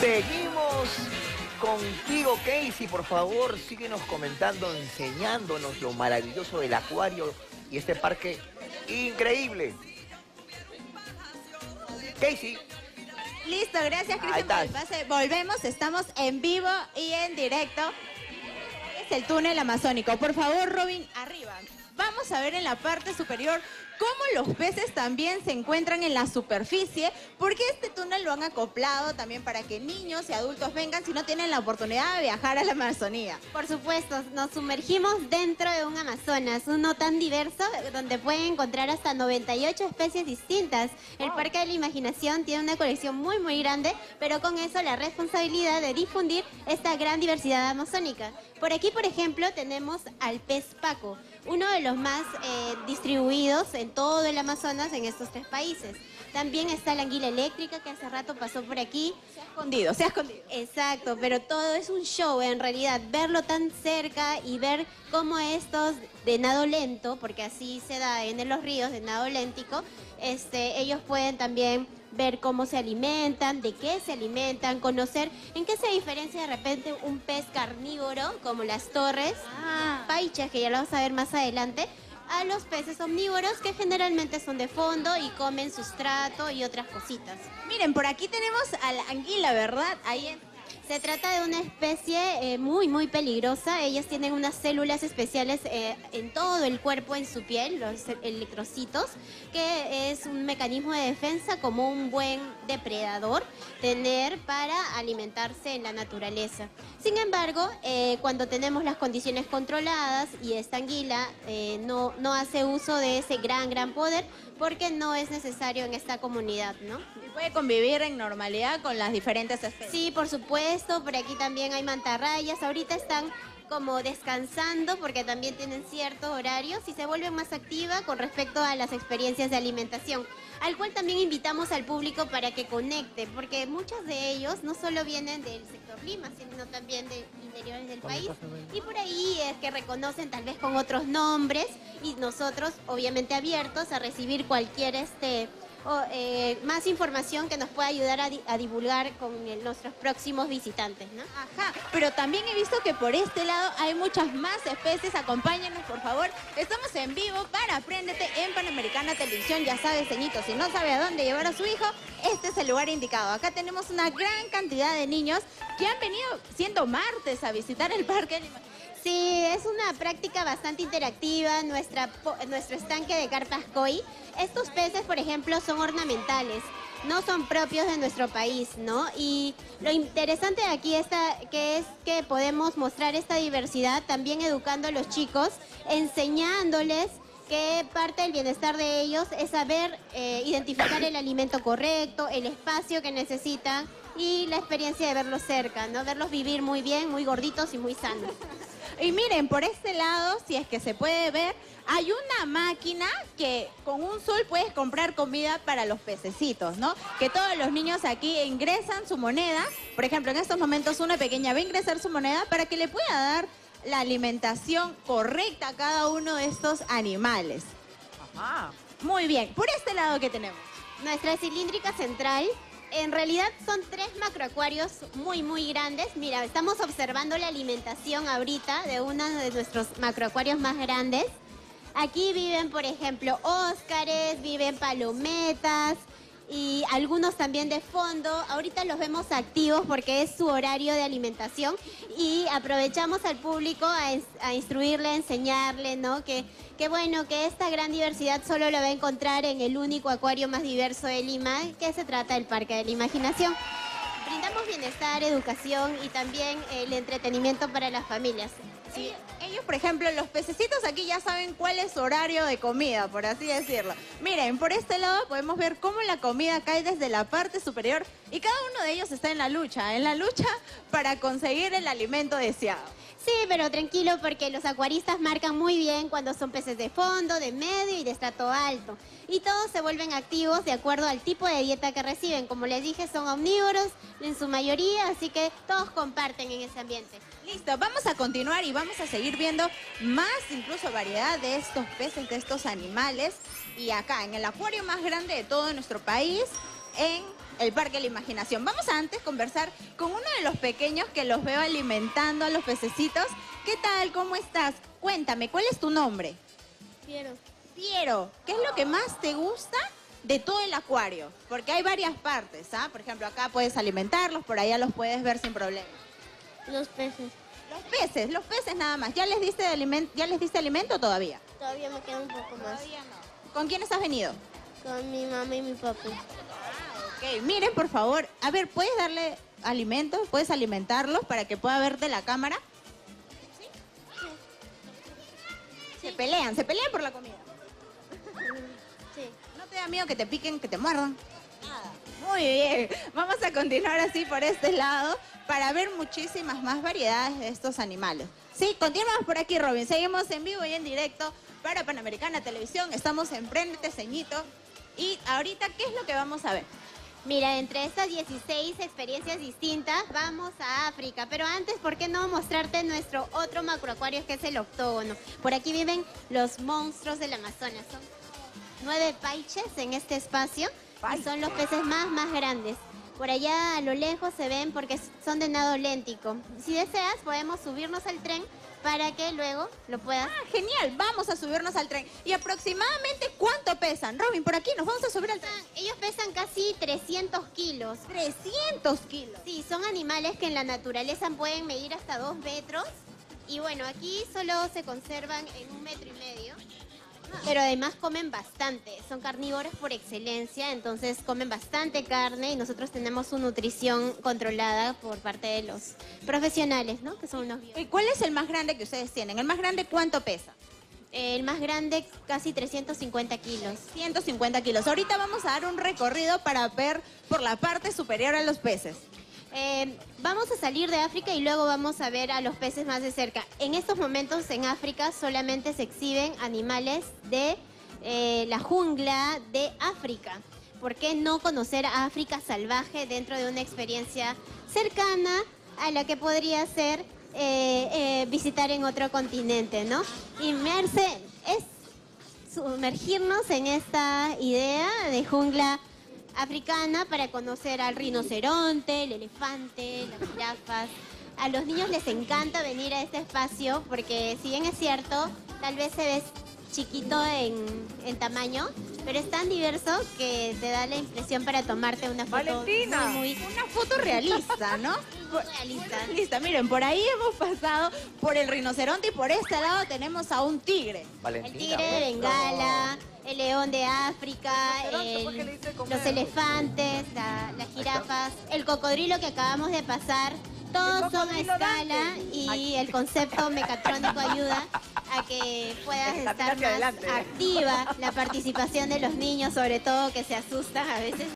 Seguimos contigo, Casey. Por favor, síguenos comentando, enseñándonos lo maravilloso del acuario y este parque increíble. Casey. Listo, gracias Cristian por el pase. Volvemos, estamos en vivo y en directo. Es el túnel amazónico. Por favor, Robin, arriba. Vamos a ver en la parte superior cómo los peces también se encuentran en la superficie, porque este túnel lo han acoplado también para que niños y adultos vengan si no tienen la oportunidad de viajar a la Amazonía. Por supuesto, nos sumergimos dentro de un Amazonas, uno tan diverso, donde pueden encontrar hasta 98 especies distintas. El Parque de la Imaginación tiene una colección muy, muy grande, pero con eso la responsabilidad de difundir esta gran diversidad amazónica. Por aquí, por ejemplo, tenemos al pez paco, uno de los más eh, distribuidos en todo el Amazonas en estos tres países. También está la anguila eléctrica que hace rato pasó por aquí. Se ha escondido, se ha escondido. Exacto, pero todo es un show en realidad. Verlo tan cerca y ver cómo estos de nado lento, porque así se da en los ríos de nado léntico, este, ellos pueden también ver cómo se alimentan, de qué se alimentan, conocer en qué se diferencia de repente un pez carnívoro como las torres, ah. paichas, que ya lo vamos a ver más adelante, a los peces omnívoros que generalmente son de fondo y comen sustrato y otras cositas. Miren, por aquí tenemos a la anguila, ¿verdad? Ahí se trata de una especie eh, muy, muy peligrosa. Ellas tienen unas células especiales eh, en todo el cuerpo, en su piel, los electrocitos, que es un mecanismo de defensa como un buen depredador tener para alimentarse en la naturaleza. Sin embargo, eh, cuando tenemos las condiciones controladas y esta anguila no, no hace uso de ese gran, gran poder, porque no es necesario en esta comunidad, ¿no? ¿Y puede convivir en normalidad con las diferentes especies? Sí, por supuesto, por aquí también hay mantarrayas, ahorita están como descansando porque también tienen ciertos horarios y se vuelven más activas con respecto a las experiencias de alimentación, al cual también invitamos al público para que conecte, porque muchos de ellos no solo vienen del sector Lima, sino también de interiores del país. y por ahí es que reconocen tal vez con otros nombres y nosotros obviamente abiertos a recibir cualquier este o, eh, más información que nos pueda ayudar a, divulgar con nuestros próximos visitantes, ¿no? Ajá, pero también he visto que por este lado hay muchas más especies. Acompáñenos, por favor. Estamos en vivo para Apréndete en Panamericana Televisión. Ya sabe, ceñito, si no sabe a dónde llevar a su hijo, este es el lugar indicado. Acá tenemos una gran cantidad de niños que han venido siendo martes a visitar el parque Sí, es una práctica bastante interactiva, nuestra, nuestro estanque de carpas koi. Estos peces, por ejemplo, son ornamentales, no son propios de nuestro país, ¿no? Y lo interesante de aquí está que es que podemos mostrar esta diversidad también educando a los chicos, enseñándoles que parte del bienestar de ellos es saber eh, identificar el alimento correcto, el espacio que necesitan y la experiencia de verlos cerca, ¿no? Verlos vivir muy bien, muy gorditos y muy sanos. Y miren, por este lado, si es que se puede ver, hay una máquina que con un sol puedes comprar comida para los pececitos, ¿no? Que todos los niños aquí ingresan su moneda. Por ejemplo, en estos momentos una pequeña va a ingresar su moneda para que le pueda dar la alimentación correcta a cada uno de estos animales. Ajá. Muy bien. Por este lado, ¿qué tenemos? Nuestra cilíndrica central en realidad son tres macroacuarios muy, muy grandes. Mira, estamos observando la alimentación ahorita de uno de nuestros macroacuarios más grandes. Aquí viven, por ejemplo, óscares, viven palometas y algunos también de fondo. Ahorita los vemos activos porque es su horario de alimentación y aprovechamos al público a, instruirle, a enseñarle, ¿no? Que Qué bueno que esta gran diversidad solo lo va a encontrar en el único acuario más diverso de Lima, que se trata del Parque de la Imaginación. Brindamos bienestar, educación y también el entretenimiento para las familias. Ellos, por ejemplo, los pececitos aquí ya saben cuál es su horario de comida, por así decirlo. Miren, por este lado podemos ver cómo la comida cae desde la parte superior y cada uno de ellos está en la lucha, en la lucha para conseguir el alimento deseado. Sí, pero tranquilo porque los acuaristas marcan muy bien cuando son peces de fondo, de medio y de estrato alto. Y todos se vuelven activos de acuerdo al tipo de dieta que reciben. Como les dije, son omnívoros en su mayoría, así que todos comparten en ese ambiente. Listo, vamos a continuar y vamos a seguir viendo más incluso variedad de estos peces, de estos animales. Y acá, en el acuario más grande de todo nuestro país, en el Parque de la Imaginación. Vamos a antes conversar con uno de los pequeños que los veo alimentando a los pececitos. ¿Qué tal? ¿Cómo estás? Cuéntame, ¿cuál es tu nombre? Quiero. Piero, ¿qué es lo que más te gusta de todo el acuario? Porque hay varias partes, ¿ah? Por ejemplo, acá puedes alimentarlos, por allá los puedes ver sin problema. Los peces. Los peces, los peces nada más. ¿Ya les diste alimento, ya les diste alimento todavía? Todavía me queda un poco más. no. ¿Con quiénes has venido? Con mi mamá y mi papá. Ok, miren por favor, a ver, ¿puedes darle alimento? ¿Puedes alimentarlos para que pueda ver de la cámara? Se pelean, se pelean por la comida. Sí. ¿No te da miedo que te piquen, que te muerdan? Nada. Muy bien. Vamos a continuar así por este lado para ver muchísimas más variedades de estos animales. Sí, continuamos por aquí, Robin. Seguimos en vivo y en directo para Panamericana Televisión. Estamos en Prendete Ceñito. Y ahorita, ¿qué es lo que vamos a ver? Mira, entre estas 16 experiencias distintas, vamos a África. Pero antes, ¿por qué no mostrarte nuestro otro macroacuario que es el octógono? Por aquí viven los monstruos del Amazonas. Son nueve paiches en este espacio y son los peces más, más grandes. Por allá a lo lejos se ven porque son de nado léntico. Si deseas, podemos subirnos al tren para que luego lo puedas Ah, genial. Vamos a subirnos al tren. ¿Y aproximadamente cuánto pesan? Robin, por aquí nos vamos a subir al tren. Ellos pesan casi 300 kilos. 300 kilos. Sí, son animales que en la naturaleza pueden medir hasta dos metros. Y bueno, aquí solo se conservan en un metro y medio. Pero además comen bastante. Son carnívoros por excelencia, entonces comen bastante carne y nosotros tenemos su nutrición controlada por parte de los profesionales, ¿no? Que son unos ¿Y cuál es el más grande que ustedes tienen? ¿El más grande cuánto pesa? El más grande, casi 350 kilos. 150 kilos. Ahorita vamos a dar un recorrido para ver por la parte superior a los peces. Eh, vamos a salir de África y luego vamos a ver a los peces más de cerca. En estos momentos en África solamente se exhiben animales de eh, la jungla de África. ¿Por qué no conocer a África salvaje dentro de una experiencia cercana a la que podría ser eh, visitar en otro continente, ¿no? Inmerse es sumergirnos en esta idea de jungla africana para conocer al rinoceronte, el elefante, las jirafas. A los niños les encanta venir a este espacio porque si bien es cierto, tal vez se ve chiquito en, en tamaño, pero es tan diverso que te da la impresión para tomarte una foto Valentina. muy, muy Una foto realista, ¿no? realista. Realista. Miren, por ahí hemos pasado por el rinoceronte y por este lado tenemos a un tigre. El Valentina. tigre de Bengala, el león de África, Rinoceronte, ¿por qué el- le dice comer? los elefantes, la- las jirafas, el cocodrilo que acabamos de pasar. Todos son a escala y el concepto mecatrónico ayuda a que puedas estar más adelante. activa la participación de los niños, sobre todo que se asustan a veces